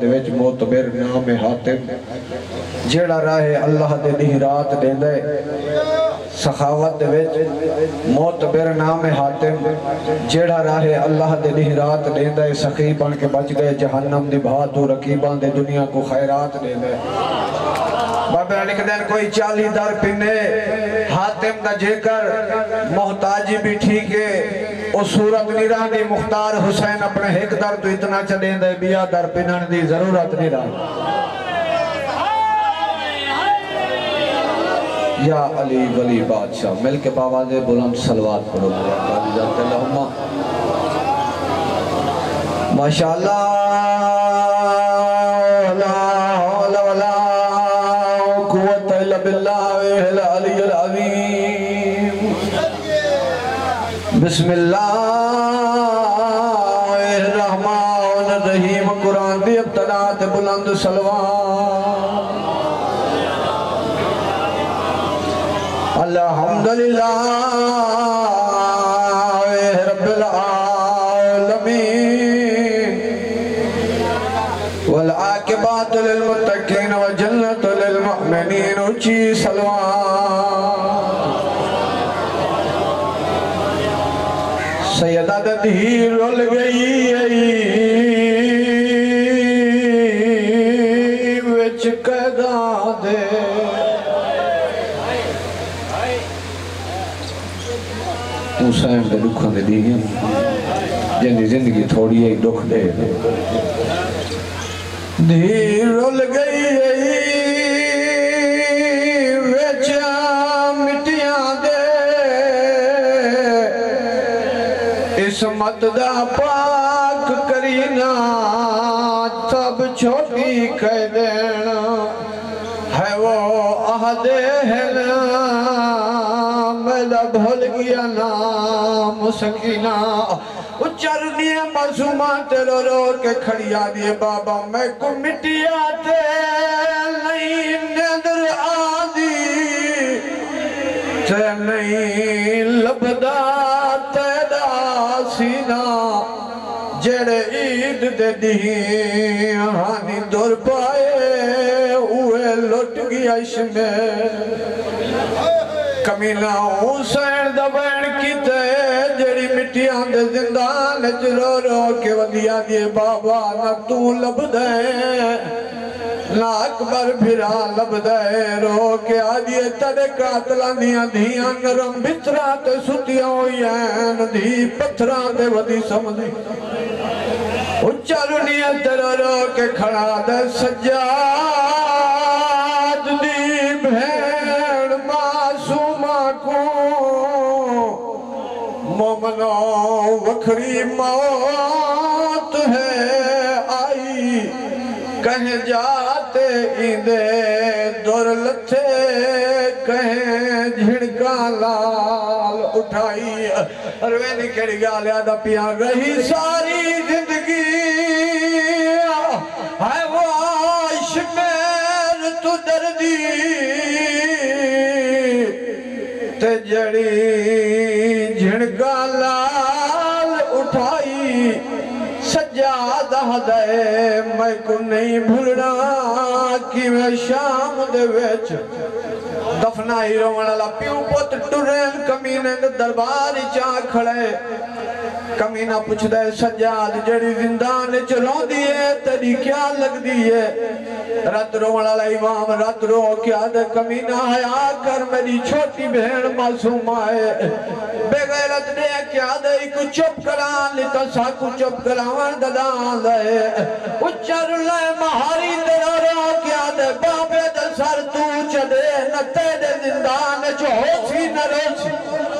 دے وچ موتبر نام حاتم، جیڑا راہ اللہ دے دی رات دے دے سخاوت دے وچ موتبر نام حاتم، جیڑا راہ اللہ دے دی رات دے دے سخی بن کے بچ گئے، جہنم دی بھاتو رقیبان دے دنیا کو خیرات دے دے بابے لکھ دین کوئی چالی در پینے، حاتم دا جے کر، محتاجی بھی ٹھیک ہے۔ او صورت نہیں رہا مختار حسین اپنے ایک در تو اتنا چلیں دے بیا در پینن دی ضرورت نہیں رہا۔ یا علی ولی بادشاہ، مل کے باواز بلند سلوات پڑھو۔ بابی ذات اللہم۔ ماشاءاللہ۔ لا حول ولا قوت الا باللہ العلی العظیم۔ بسم اللہ۔ الرحیم قرآن دی ابتدات بلند سلوات۔ الحمدللہ رب العالمین۔ والعاقبات للمتقین وجنت للمؤمنین، اچھی سلوان سیدہ ددھی رول گئی حسین دے دکھاں دے دی ہیں جنہی زندگی تھوڑی ہے دکھ دے دیر رول گئی ویچا مٹیاں دے اسمت دا پاک کرینا تب چھوٹی کہہ دینا ہے وہ عہدے ہے میرا بھول گیا نام سکینہ اچھر دیئے معصومات رو رو کے کھڑیا دیئے بابا میں کو مٹی آتے نہیں ندر آدھی تے نہیں لبدا تیدا سینہ جڑے عید دے اوے لٹ گیا اس میں کمینہ حسین دبین کی تے جڑی مٹیاں دے زندان چلو رو کے ودیا دیے بابا نہ تو لب دے نہ اکبر پھرا لب دے رو کے آدھیے تڑے قاتلان دیاں دیاں نرم بترا تے ستیاں ہوئی ہیں دی پتھران دے ودی سمجھی اچھر نیت رو دی بھیڑ معصومہ کو مومنو وکھری موت ہے آئی کہیں جاتے ایندے دور لتھے کہیں جھڑکا لال اٹھائی اروینی کڑی گالیا دا پیا گئی ساری زندگی ہے وہ عائش میر تو دردی تے جڑی جھڑکا لال اٹھائی سجادہ دے میں کو نہیں بھولنا کہ میں شام دے ویچ دفنائی روان اللہ پیو پوت ٹرین کمینے دربار چاہ کھڑے کمینہ پوچھ دے سجاد جڑی زندان چلو دیئے تیری کیا لگ دیئے رات رو والا امام رات رو کیا دے کمینہ حیا کر میری چھوٹی بہن معصوم آئے بے غیرت نے کیا دے ایک چپ کران لیتا ساکو چپ کران ددان دے اچھر لے مہاری تیرا رو کیا دے بابے دے سر تو چلے نہ تیرے زندان جو ہو نہ رو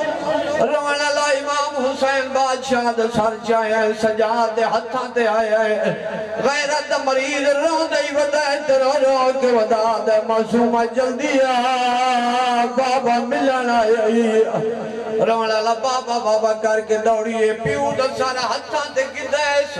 روان اللہ امام حسین بادشاہ دے سر چاہے سجاد دے ہتھاں دے آئے غیرت مریض رو دے ودائے تیرا رو کے ودا دے۔ معصومہ جلدی آ، بابا ملن آئی روان اللہ بابا بابا کر کے دوڑیے۔ پیو دے سارا ہتھاں دے گدیس۔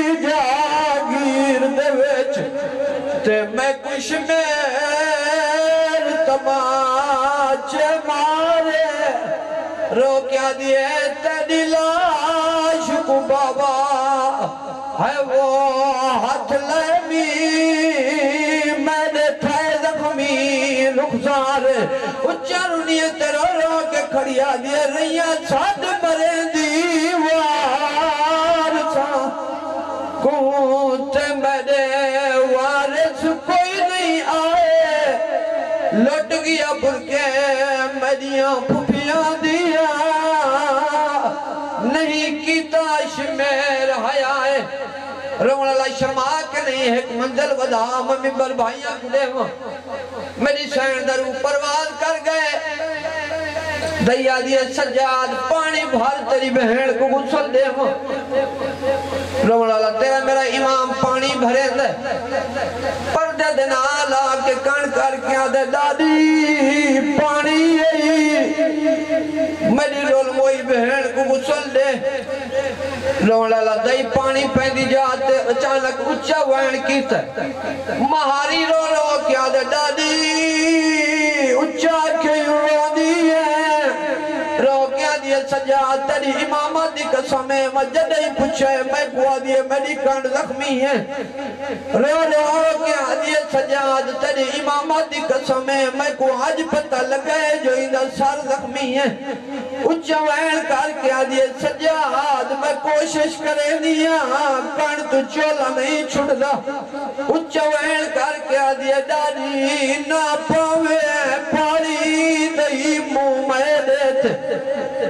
تے میں کچھ میر تماچے مارے رو کیا دیئے تیری لاش کو بابا ہے وہ ہاتھ لیمی میں نے تھے زخمی رخصار اچھرونی تیرو رو کے کھڑیا گیا بھرکے میریاں پھپیاں دیا۔ نہیں کی کیتا شمیر حیائے رون اللہ شرما کے نہیں ایک منزل ودا ممبر بھائیاں کھلے ہوں میری سین درو پرواز کر گئے۔ دیا دیئے سجاد، پانی بھار تیری بہن کو غسل دے ہوں رون اللہ تیرا میرا امام پانی بھرے دے پردے دن آلہ کے کن کر کیا دے دادی پانی میری رول موئی بہن کو غسل دے رون اللہ دائی پانی پہنی جاتے اچانک اچھا وین کیتا مہاری رو رو کیا دے دادی کیا دیئے سجاد تیری امامت دی قسم ہے مجد ہی پوچھے، میں کوا دیئے میری کانڈ زخمی ہے۔ رو رو کیا دیئے سجاد تیری امامت دی قسم ہے۔ میں کو آج پتہ لگے جو اندر سر زخمی ہے۔ اچھا وین کر کیا دیئے سجاد میں کوشش کرے دیا ہاں، کانڈ تو چولا نہیں چھڑ دا۔ اچھا وین کر کیا دیئے ڈاری نہ پاوے۔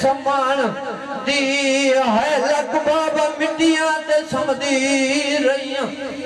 وچ مر گئیاں تیرے سینے سمان دی ہے لک